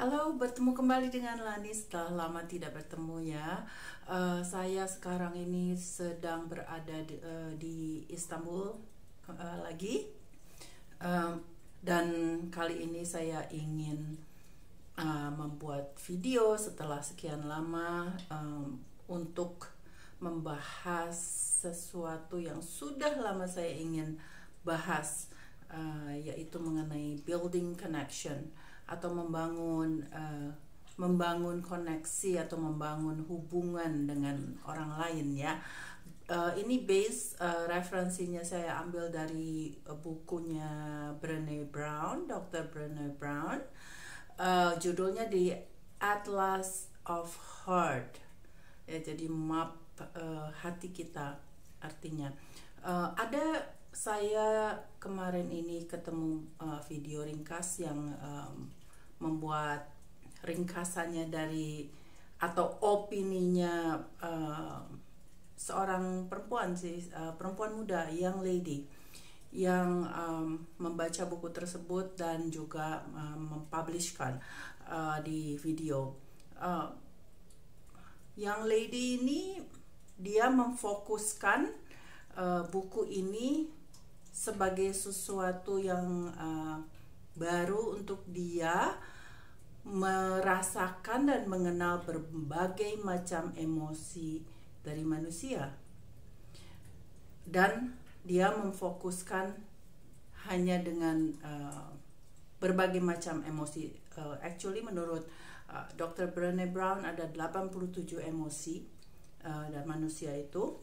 Halo, bertemu kembali dengan Lani setelah lama tidak bertemu ya. Uh, saya sekarang ini sedang berada di, uh, di Istanbul uh, lagi, uh, dan kali ini saya ingin uh, membuat video setelah sekian lama um, untuk membahas sesuatu yang sudah lama saya ingin bahas, uh, yaitu mengenai building connection atau membangun uh, membangun koneksi atau membangun hubungan dengan orang lain ya. Uh, ini base uh, referensinya saya ambil dari uh, bukunya Brené Brown, Dr. Brené Brown. Uh, judulnya di Atlas of Heart. Ya, jadi map uh, hati kita artinya. Uh, ada saya kemarin ini ketemu uh, video ringkas yang um, membuat ringkasannya dari atau opininya uh, seorang perempuan sih uh, perempuan muda young lady yang um, membaca buku tersebut dan juga um, mempublishkan uh, di video. Uh, young lady ini dia memfokuskan uh, buku ini sebagai sesuatu yang uh, baru untuk dia merasakan dan mengenal berbagai macam emosi dari manusia. Dan dia memfokuskan hanya dengan uh, berbagai macam emosi. Uh, actually menurut uh, Dr. Brené Brown ada 87 emosi uh, dan manusia itu.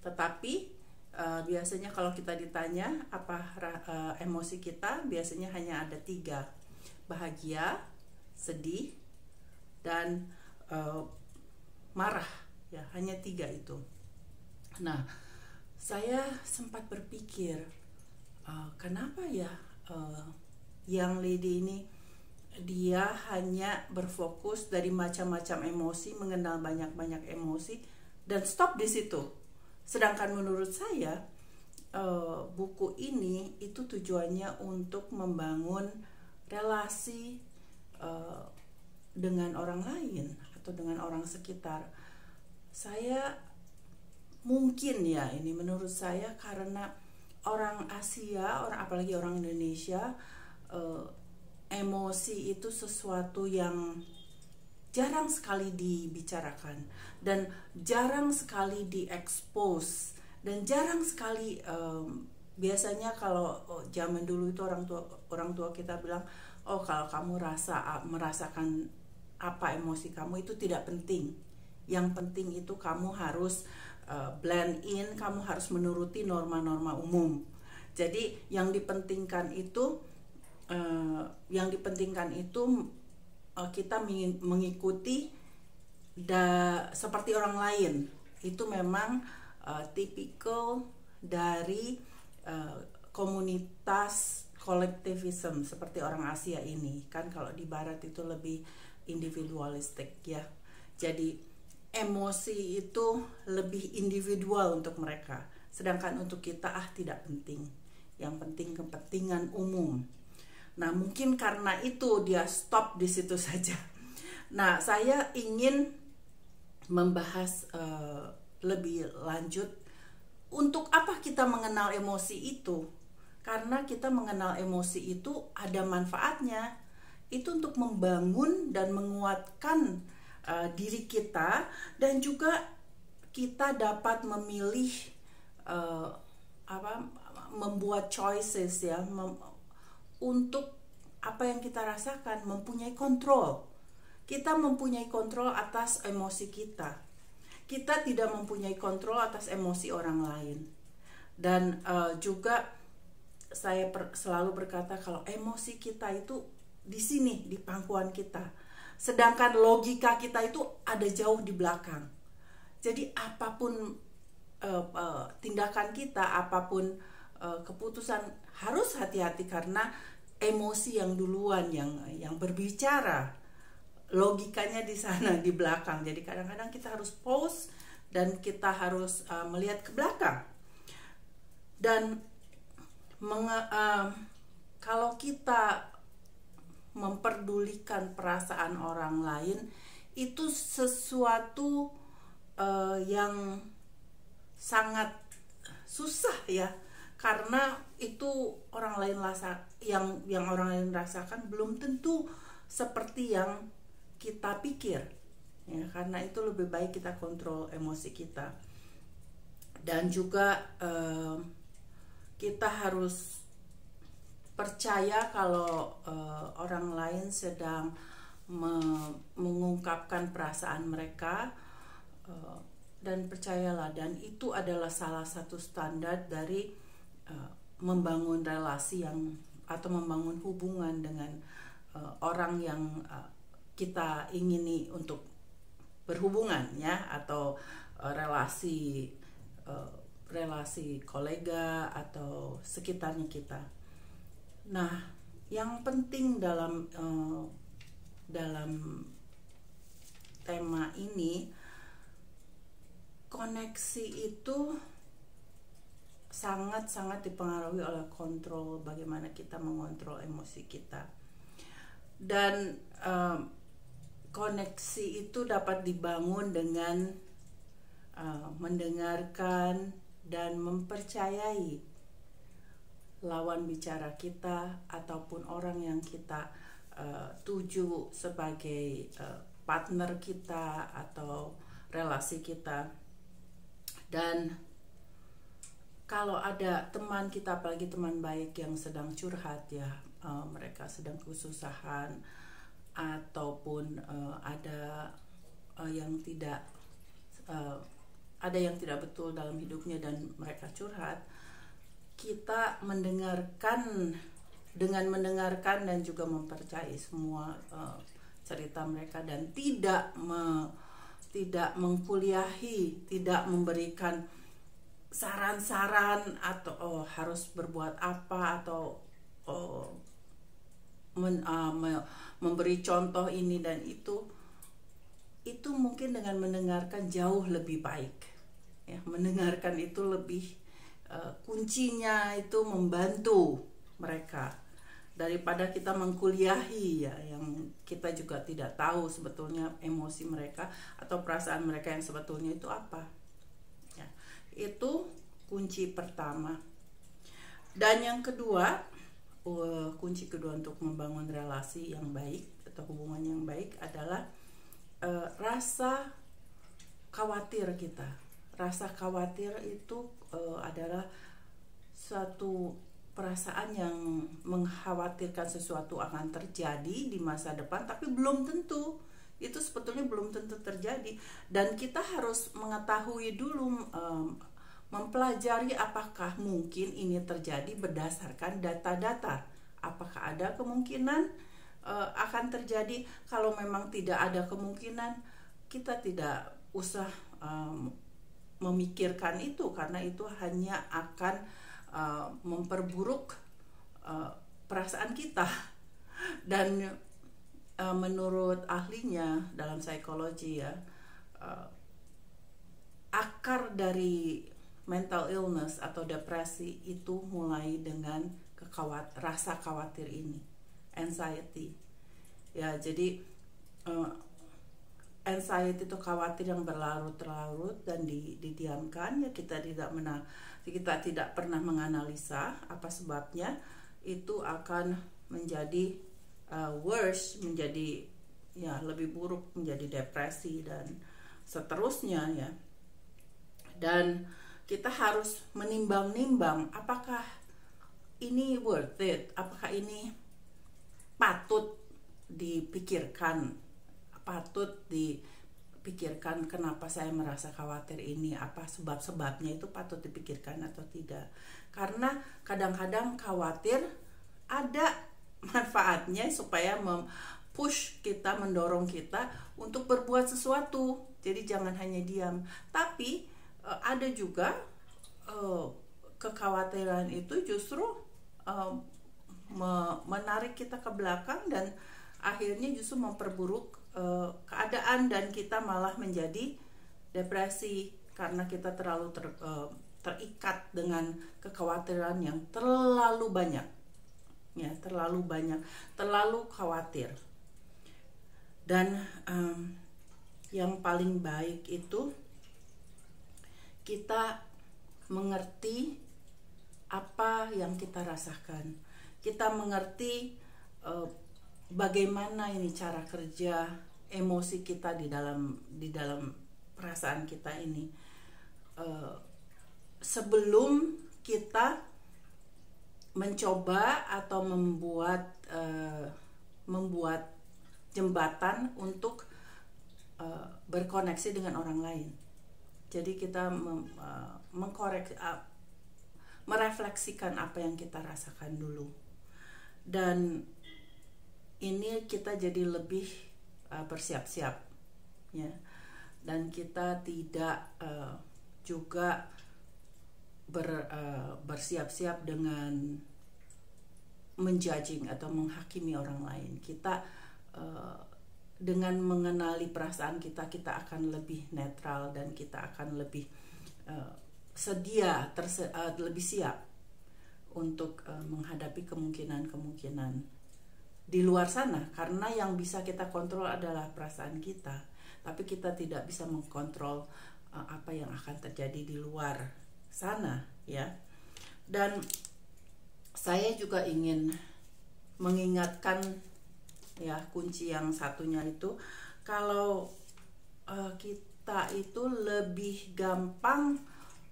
Tetapi uh, biasanya kalau kita ditanya apa uh, emosi kita, biasanya hanya ada tiga. Bahagia, sedih dan uh, marah. Ya hanya tiga itu. Nah saya sempat berpikir uh, kenapa ya uh, yang lady ini dia hanya berfokus dari macam-macam emosi mengenal banyak-banyak emosi dan stop di situ sedangkan menurut saya uh, buku ini itu tujuannya untuk membangun relasi uh, dengan orang lain atau dengan orang sekitar. Saya mungkin ya ini menurut saya karena orang Asia orang apalagi orang Indonesia uh, emosi itu sesuatu yang jarang sekali dibicarakan dan jarang sekali diekspos dan jarang sekali um, biasanya kalau oh, zaman dulu itu orang tua orang tua kita bilang oh kalau kamu rasa merasakan apa emosi kamu itu tidak penting. Yang penting itu kamu harus uh, blend in kamu harus menuruti norma-norma umum. Jadi yang dipentingkan itu uh, yang dipentingkan itu uh, kita mengikuti da seperti orang lain. Itu memang uh, tipikal dari uh, komunitas kolektivism seperti orang Asia ini. Kan kalau di Barat itu lebih individualistik ya. Jadi emosi itu lebih individual untuk mereka. Sedangkan untuk kita ah tidak penting. Yang penting kepentingan umum nah mungkin karena itu dia stop di situ saja. Nah saya ingin membahas uh, lebih lanjut untuk apa kita mengenal emosi itu. Karena kita mengenal emosi itu ada manfaatnya. Itu untuk membangun dan menguatkan uh, diri kita dan juga kita dapat memilih uh, apa membuat choices ya mem, untuk apa yang kita rasakan mempunyai kontrol. Kita mempunyai kontrol atas emosi kita. Kita tidak mempunyai kontrol atas emosi orang lain. Dan uh, juga saya per, selalu berkata kalau emosi kita itu di sini di pangkuan kita. Sedangkan logika kita itu ada jauh di belakang. Jadi apa pun uh, uh, tindakan kita apa pun uh, keputusan harus hati-hati karena emosi yang duluan yang yang berbicara logikanya di sana di belakang. Jadi kadang-kadang kita harus pause dan kita harus uh, melihat ke belakang. Dan menge, uh, kalau kita memperdulikan perasaan orang lain itu sesuatu uh, yang sangat susah ya karena itu orang lain rasa yang yang orang lain rasakan belum tentu seperti yang kita pikir ya. Karena itu lebih baik kita kontrol emosi kita. Dan juga uh, kita harus percaya kalau uh, orang lain sedang me mengungkapkan perasaan mereka uh, dan percayalah. Dan itu adalah salah satu standar dari uh, membangun relasi yang atau membangun hubungan dengan uh, orang yang uh, kita ingini untuk berhubungan ya atau uh, relasi uh, relasi kolega atau sekitarnya kita. Nah, yang penting dalam uh, dalam tema ini koneksi itu sangat-sangat dipengaruhi oleh kontrol bagaimana kita mengontrol emosi kita. Dan um, koneksi itu dapat dibangun dengan uh, mendengarkan dan mempercayai lawan bicara kita ataupun orang yang kita uh, tuju sebagai uh, partner kita atau relasi kita. Dan kalau ada teman kita apalagi teman baik yang sedang curhat ya uh, mereka sedang kesusahan ataupun uh, ada uh, yang tidak uh, ada yang tidak betul dalam hidupnya dan mereka curhat kita mendengarkan dengan mendengarkan dan juga mempercayai semua uh, cerita mereka dan tidak me, tidak mengkuliahi tidak memberikan saran-saran atau oh, harus berbuat apa atau oh, men, uh, me, memberi contoh ini dan itu itu mungkin dengan mendengarkan jauh lebih baik. Ya mendengarkan itu lebih uh, kuncinya itu membantu mereka. Daripada kita mengkuliahi ya yang kita juga tidak tahu sebetulnya emosi mereka atau perasaan mereka yang sebetulnya itu apa itu kunci pertama. Dan yang kedua, kunci kedua untuk membangun relasi yang baik atau hubungan yang baik adalah uh, rasa khawatir kita. Rasa khawatir itu uh, adalah suatu perasaan yang mengkhawatirkan sesuatu akan terjadi di masa depan tapi belum tentu itu sebetulnya belum tentu terjadi. Dan kita harus mengetahui dulu um, mempelajari apakah mungkin ini terjadi berdasarkan data-data. Apakah ada kemungkinan uh, akan terjadi? Kalau memang tidak ada kemungkinan kita tidak usah um, memikirkan itu karena itu hanya akan uh, memperburuk uh, perasaan kita. Dan uh, menurut ahlinya dalam psikologi ya uh, akar dari mental illness atau depresi itu mulai dengan kekhawat rasa khawatir ini anxiety. Ya jadi uh, anxiety itu khawatir yang berlarut-larut dan di, didiamkan ya kita tidak mena kita tidak pernah menganalisa apa sebabnya itu akan menjadi uh, worse menjadi ya lebih buruk menjadi depresi dan seterusnya ya. Dan kita harus menimbang-nimbang apakah ini worth it? Apakah ini patut dipikirkan? Patut dipikirkan kenapa saya merasa khawatir ini? Apa sebab-sebabnya itu patut dipikirkan atau tidak? Karena kadang-kadang khawatir ada manfaatnya supaya push kita mendorong kita untuk berbuat sesuatu. Jadi jangan hanya diam. Tapi uh, ada juga uh, kekhawatiran itu justru me menarik kita ke belakang dan akhirnya justru memperburuk keadaan dan kita malah menjadi depresi karena kita terlalu ter, terikat dengan kekhawatiran yang terlalu banyak ya terlalu banyak terlalu khawatir. Dan um, yang paling baik itu kita mengerti apa yang kita rasakan. Kita mengerti uh, bagaimana ini cara kerja emosi kita di dalam di dalam perasaan kita ini. Uh, sebelum kita mencoba atau membuat uh, membuat jembatan untuk uh, berkoneksi dengan orang lain. Jadi kita mem, uh, mengkorek uh, merefleksikan apa yang kita rasakan dulu. Dan ini kita jadi lebih uh, bersiap-siap ya. Dan kita tidak uh, juga ber, uh, bersiap-siap dengan menjudging atau menghakimi orang lain. Kita uh, dengan mengenali perasaan kita, kita akan lebih netral dan kita akan lebih uh, sedia, terse uh, lebih siap untuk uh, menghadapi kemungkinan-kemungkinan di luar sana. Karena yang bisa kita kontrol adalah perasaan kita, tapi kita tidak bisa mengkontrol apa yang akan terjadi di luar sana ya. Dan saya juga ingin mengingatkan ya kunci yang satunya itu kalau uh, kita itu lebih gampang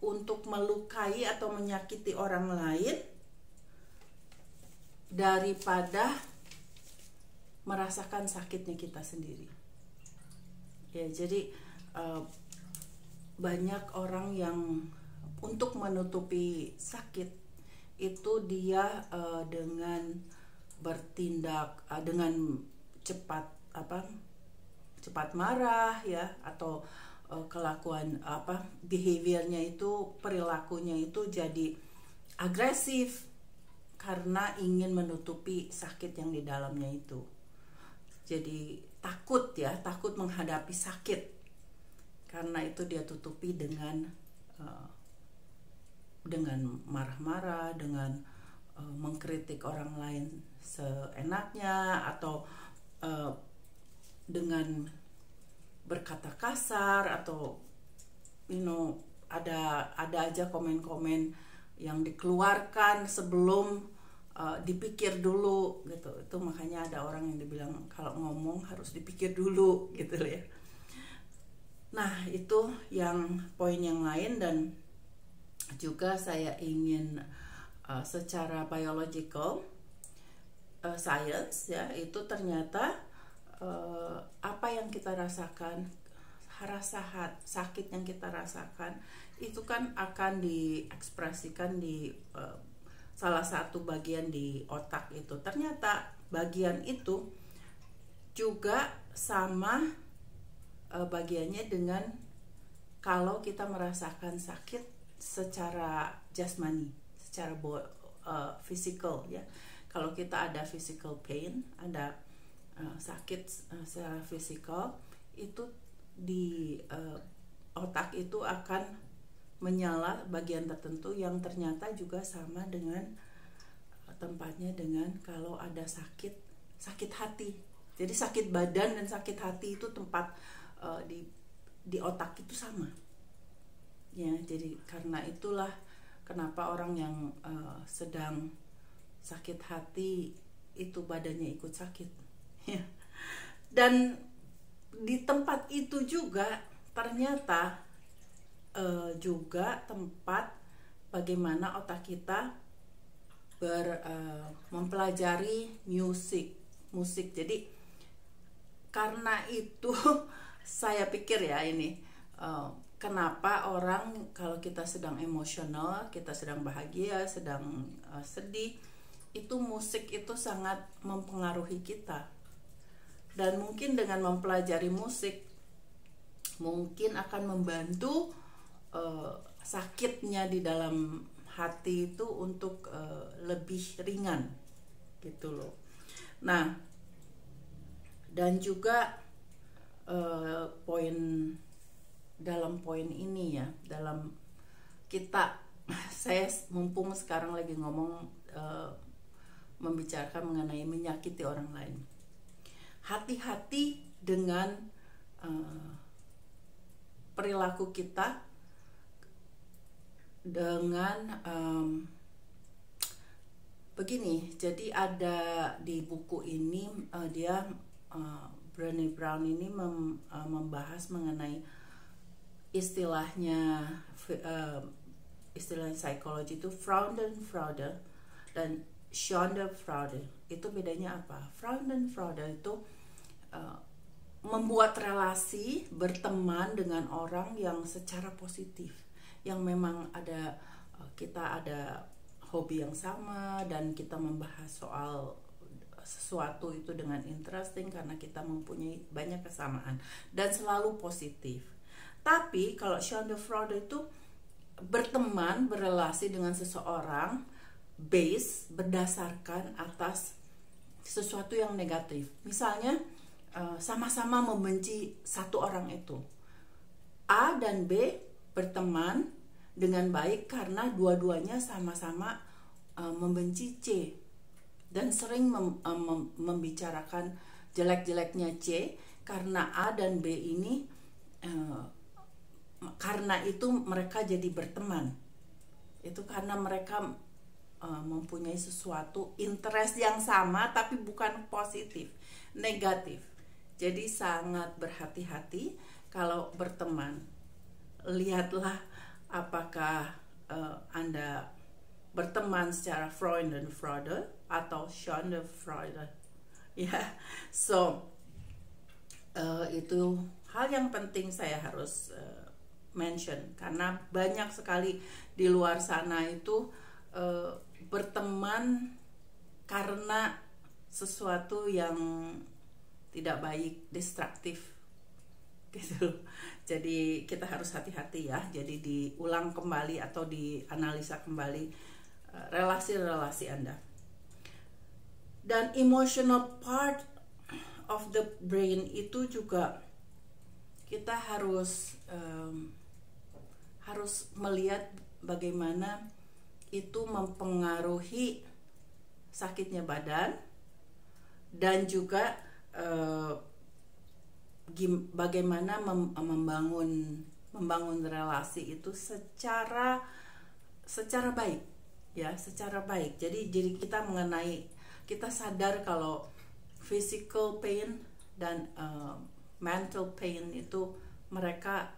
untuk melukai atau menyakiti orang lain daripada merasakan sakitnya kita sendiri. Ya jadi uh, banyak orang yang untuk menutupi sakit itu dia uh, dengan bertindak uh, dengan cepat apa cepat marah ya atau uh, kelakuan apa behaviornya itu perilakunya itu jadi agresif karena ingin menutupi sakit yang di dalamnya itu. Jadi takut ya takut menghadapi sakit. Karena itu dia tutupi dengan uh, dengan marah-marah, dengan uh, mengkritik orang lain seenaknya atau uh, dengan berkata kasar atau you know ada ada aja komen-komen yang dikeluarkan sebelum uh, dipikir dulu gitu. Itu makanya ada orang yang dibilang kalau ngomong harus dipikir dulu gitu ya nah itu yang poin yang lain dan juga saya ingin uh, secara biological uh, science ya itu ternyata uh, apa yang kita rasakan rasa sakit yang kita rasakan itu kan akan diekspresikan di uh, salah satu bagian di otak itu. Ternyata bagian itu juga sama uh, bagiannya dengan kalau kita merasakan sakit secara jasmani, secara uh, physical ya. Kalau kita ada physical pain, ada uh, sakit uh, secara physical, itu di uh, otak itu akan menyala bagian tertentu yang ternyata juga sama dengan tempatnya dengan kalau ada sakit sakit hati. Jadi sakit badan dan sakit hati itu tempat uh, di di otak itu sama ya jadi karena itulah kenapa orang yang uh, sedang sakit hati itu badannya ikut sakit. Ya. Dan di tempat itu juga ternyata uh, juga tempat bagaimana otak kita ber uh, mempelajari musik musik. Jadi karena itu saya pikir ya ini uh, kenapa orang kalau kita sedang emosional, kita sedang bahagia, sedang uh, sedih, itu musik itu sangat mempengaruhi kita. Dan mungkin dengan mempelajari musik mungkin akan membantu uh, sakitnya di dalam hati itu untuk uh, lebih ringan gitu loh. Nah, dan juga uh, poin dalam poin ini ya dalam kita saya mumpung sekarang lagi ngomong uh, membicarakan mengenai menyakiti orang lain. Hati-hati dengan uh, perilaku kita dengan um, begini. Jadi ada di buku ini uh, dia uh, Brené Brown ini mem, uh, membahas mengenai istilahnya uh, istilah psikologi itu Frauenfraude dan Schadenfreude itu bedanya apa? Frauenfreude itu uh, membuat relasi berteman dengan orang yang secara positif, yang memang ada uh, kita ada hobi yang sama dan kita membahas soal sesuatu itu dengan interesting karena kita mempunyai banyak kesamaan dan selalu positif. Tapi kalau Schadenfreude itu berteman, berelasi dengan seseorang base berdasarkan atas sesuatu yang negatif. Misalnya eh, sama-sama membenci satu orang itu. A dan B berteman dengan baik karena dua-duanya sama-sama uh, membenci C dan sering mem, uh, mem, membicarakan jelek-jeleknya C karena A dan B ini karena itu mereka jadi berteman. Itu karena mereka uh, mempunyai sesuatu interest yang sama tapi bukan positif, negatif. Jadi sangat berhati-hati kalau berteman. Lihatlah apakah uh, Anda berteman secara Freud dan Freude atau Freude. Ya, so uh, itu hal yang penting saya harus uh, mention karena banyak sekali di luar sana itu uh, berteman karena sesuatu yang tidak baik, destruktif gitu. Jadi kita harus hati-hati ya. Jadi diulang kembali atau dianalisa kembali eh, relasi-relasi Anda. Dan emotional part of the brain itu juga kita harus um, harus melihat bagaimana itu mempengaruhi sakitnya badan dan juga uh, bagaimana mem membangun membangun relasi itu secara secara baik ya secara baik. Jadi jadi kita mengenai kita sadar kalau physical pain dan uh, mental pain itu mereka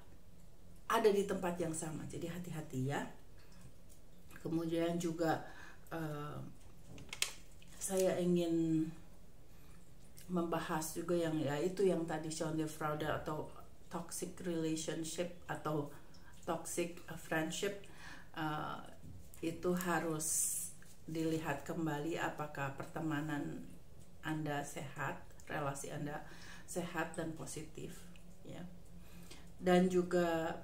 ada di tempat yang sama. Jadi hati-hati ya. Kemudian juga uh, saya ingin membahas juga yang ya itu yang tadi Sean Fraude atau toxic relationship atau toxic friendship uh, itu harus dilihat kembali apakah pertemanan anda sehat relasi anda sehat dan positif ya. Dan juga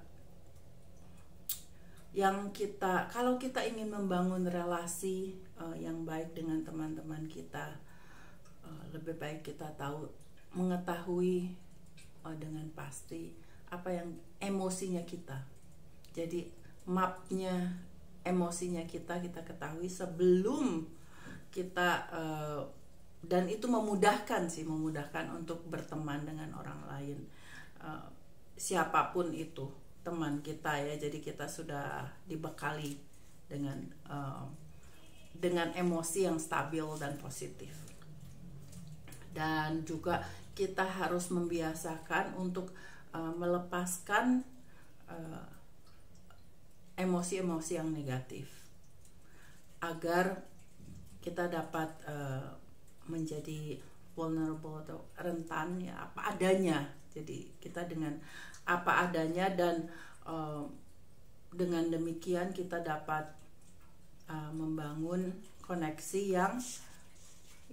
yang kita kalau kita ingin membangun relasi uh, yang baik dengan teman-teman kita uh, lebih baik kita tahu mengetahui uh, dengan pasti apa yang emosinya kita. Jadi mapnya emosinya kita kita ketahui sebelum kita uh, dan itu memudahkan sih memudahkan untuk berteman dengan orang lain uh, siapa pun itu teman kita ya. Jadi kita sudah dibekali dengan uh, dengan emosi yang stabil dan positif. Dan juga kita harus membiasakan untuk uh, melepaskan emosi-emosi uh, yang negatif agar kita dapat uh, menjadi vulnerable atau rentan ya apa adanya. Jadi kita dengan apa adanya dan uh, dengan demikian kita dapat uh, membangun koneksi yang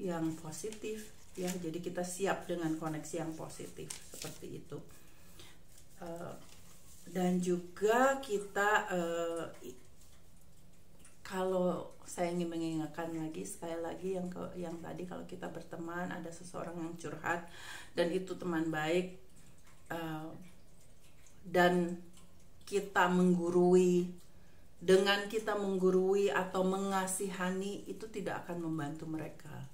yang positif ya. Jadi kita siap dengan koneksi yang positif seperti itu. Uh, dan juga kita uh, kalau saya ingin mengingatkan lagi sekali lagi yang ke yang tadi kalau kita berteman ada seseorang yang curhat dan itu teman baik uh, dan kita menggurui dengan kita menggurui atau mengasihani itu tidak akan membantu mereka.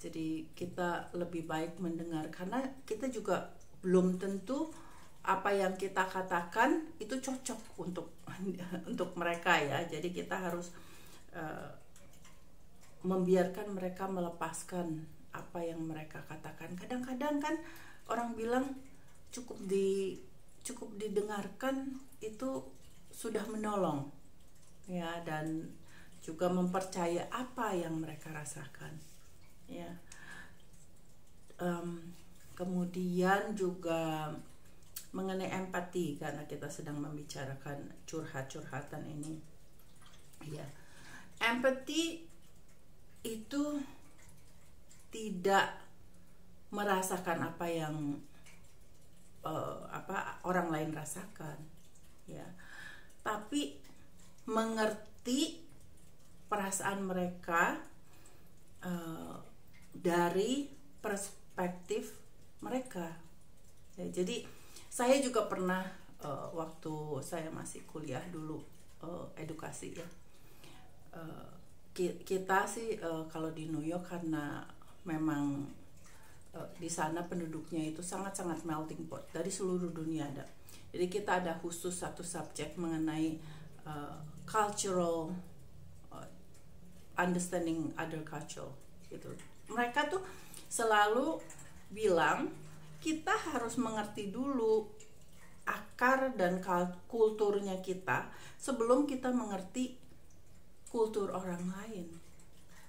Jadi kita lebih baik mendengar karena kita juga belum tentu apa yang kita katakan itu cocok untuk untuk mereka ya. Jadi kita harus uh, membiarkan mereka melepaskan apa yang mereka katakan. Kadang-kadang kan orang bilang cukup di cukup didengarkan itu sudah menolong. Ya dan juga mempercaya apa yang mereka rasakan. Ya. Um, kemudian juga mengenai empati karena kita sedang membicarakan curhat-curhatan ini. Ya. Empati itu tidak merasakan apa yang uh, apa orang lain rasakan ya tapi mengerti perasaan mereka uh, dari perspektif mereka. Ya, jadi saya juga pernah uh, waktu saya masih kuliah dulu uh, edukasi ya. Uh, kita sih uh, kalau di New York karena memang di sana penduduknya itu sangat-sangat melting pot dari seluruh dunia ada. Jadi kita ada khusus satu subjek mengenai uh, cultural uh, understanding other culture gitu mereka tuh selalu bilang kita harus mengerti dulu akar dan kulturnya kita sebelum kita mengerti kultur orang lain.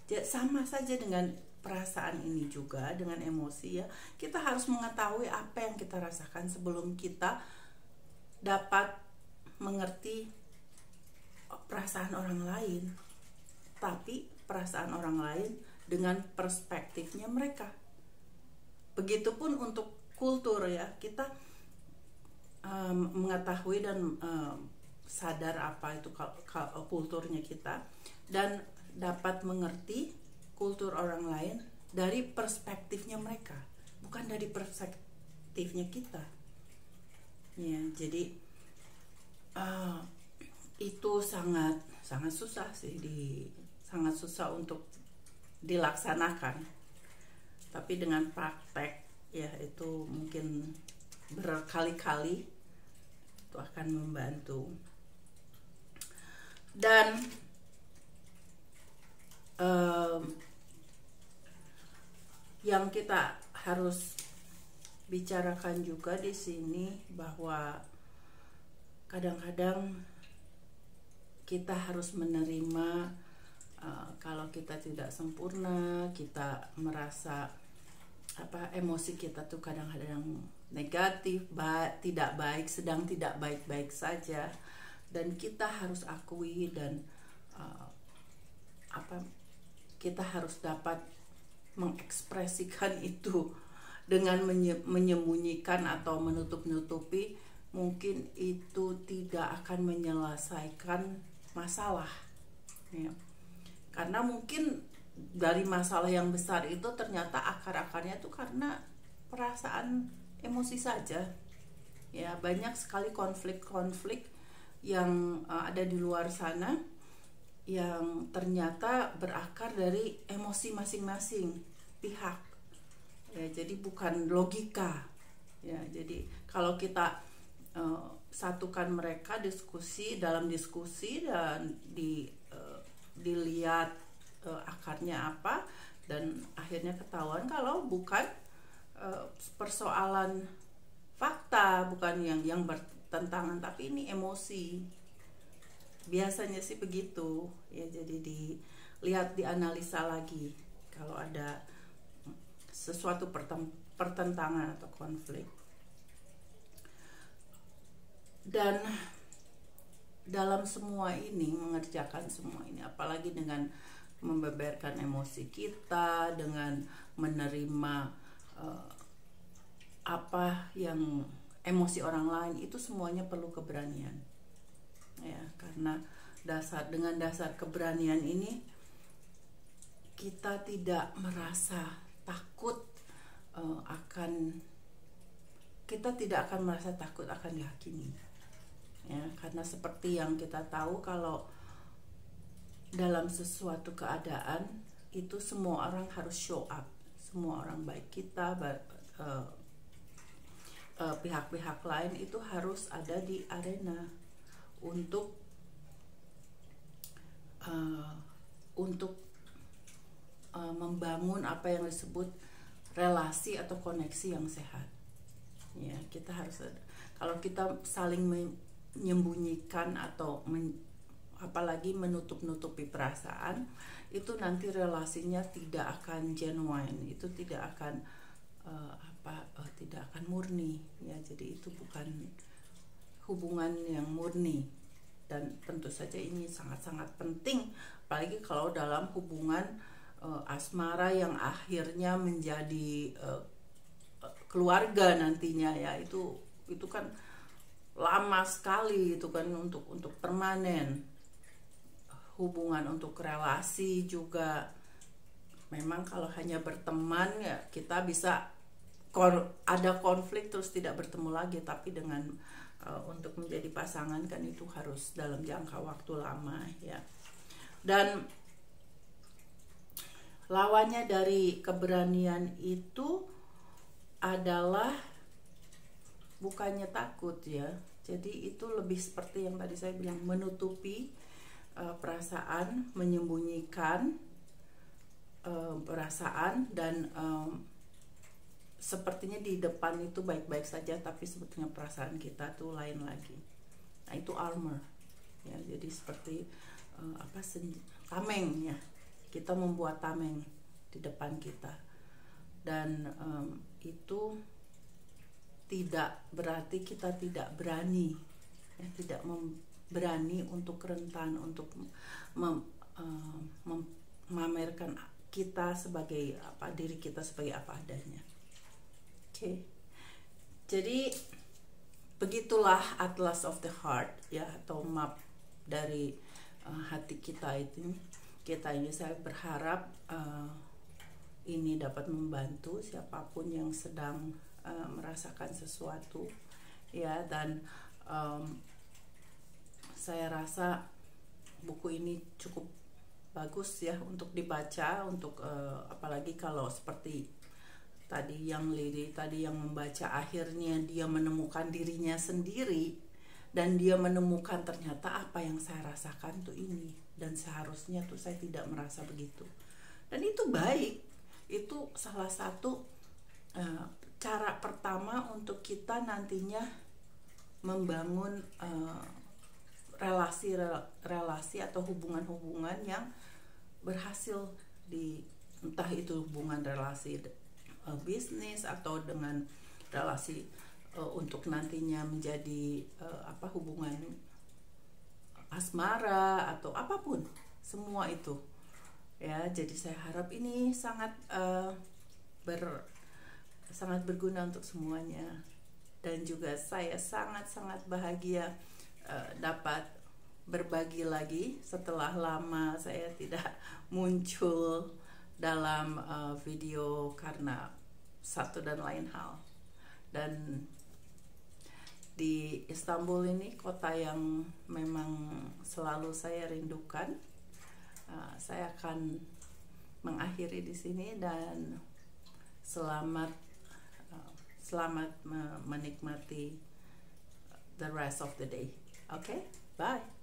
Ya, sama saja dengan perasaan ini juga dengan emosi ya. Kita harus mengetahui apa yang kita rasakan sebelum kita dapat mengerti perasaan orang lain, tapi perasaan orang lain dengan perspektifnya mereka. Begitupun untuk kultur ya, kita um, mengetahui dan um, sadar apa itu kulturnya kita dan dapat mengerti kultur orang lain dari perspektifnya mereka, bukan dari perspektifnya kita. Ya, jadi uh, itu sangat sangat susah sih di sangat susah untuk dilaksanakan tapi dengan praktek ya itu mungkin berkali-kali itu akan membantu dan yang kita harus bicarakan juga di sini bahwa kadang-kadang kita harus menerima uh, kalau kita tidak sempurna, kita merasa apa emosi kita tuh kadang-kadang negatif, ba tidak baik, sedang tidak baik-baik saja, dan kita harus akui dan uh, apa kita harus dapat mengekspresikan itu dengan menye menyembunyikan atau menutup-nutupi mungkin itu tidak akan menyelesaikan masalah. Ya. karena mungkin dari masalah yang besar itu ternyata akar-akarnya itu karena perasaan emosi saja. Ya banyak sekali konflik-konflik yang uh, ada di luar sana yang ternyata berakar dari emosi masing-masing pihak. Ya jadi bukan logika. Ya jadi kalau kita uh, satukan mereka diskusi dalam diskusi dan di uh, dilihat uh, akarnya apa dan akhirnya ketahuan kalau bukan uh, persoalan fakta bukan yang yang bertentangan tapi ini emosi biasanya sih begitu. Ya jadi dilihat dianalisa lagi kalau ada sesuatu pertentangan atau konflik. Dan dalam semua ini mengerjakan semua ini apalagi dengan membeberkan emosi kita dengan menerima uh, apa yang emosi orang lain itu semuanya perlu keberanian ya karena dasar dengan dasar keberanian ini kita tidak merasa takut uh, akan kita tidak akan merasa takut akan dihakimi. Ya karena seperti yang kita tahu kalau dalam sesuatu keadaan itu semua orang harus show up. Semua orang baik kita uh, uh, pihak-pihak lain itu harus ada di arena untuk uh, untuk uh, membangun apa yang disebut relasi atau koneksi yang sehat ya kita harus ada. kalau kita saling menyembunyikan atau men, apalagi menutup-nutupi perasaan itu nanti relasinya tidak akan genuine itu tidak akan uh, apa uh, tidak akan murni ya jadi itu bukan hubungan yang murni. Dan tentu saja ini sangat-sangat penting apalagi kalau dalam hubungan uh, asmara yang akhirnya menjadi uh, keluarga nantinya ya itu itu kan lama sekali itu kan untuk untuk permanen. Hubungan untuk relasi juga memang kalau hanya berteman ya kita bisa ada konflik terus tidak bertemu lagi tapi dengan uh, untuk menjadi pasangan kan itu harus dalam jangka waktu lama ya dan lawannya dari keberanian itu adalah bukannya takut ya. Jadi itu lebih seperti yang tadi saya bilang menutupi uh, perasaan, menyembunyikan uh, perasaan dan um, sepertinya di depan itu baik-baik saja tapi sebetulnya perasaan kita tuh lain lagi. Nah, itu armor. Ya, jadi seperti uh, apa tameng ya. Kita membuat tameng di depan kita. Dan um, itu tidak berarti kita tidak berani ya tidak berani untuk rentan untuk mem, uh, memamerkan kita sebagai apa diri kita sebagai apa adanya okay. jadi begitulah atlas of the heart ya atau map dari uh, hati kita itu kita ini saya berharap uh, ini dapat membantu siapa pun yang sedang uh, merasakan sesuatu ya dan um, saya rasa buku ini cukup bagus ya untuk dibaca untuk uh, apalagi kalau seperti tadi yang Lady tadi yang membaca akhirnya dia menemukan dirinya sendiri dan dia menemukan ternyata apa yang saya rasakan tuh ini. Dan seharusnya tuh saya tidak merasa begitu. Dan itu baik. Itu salah satu uh, cara pertama untuk kita nantinya membangun uh, relasi relasi atau hubungan-hubungan yang berhasil di entah itu hubungan relasi uh, bisnis atau dengan relasi uh, untuk nantinya menjadi uh, apa hubungan asmara atau apa pun semua itu. Ya jadi saya harap ini sangat uh, ber sangat berguna untuk semuanya. Dan juga saya sangat sangat bahagia uh, dapat berbagi lagi setelah lama saya tidak muncul dalam uh, video karena satu dan lain hal dan di Istanbul ini kota yang memang selalu saya rindukan uh, saya akan mengakhiri di sini dan selamat uh, selamat menikmati the rest of the day. Okay, bye.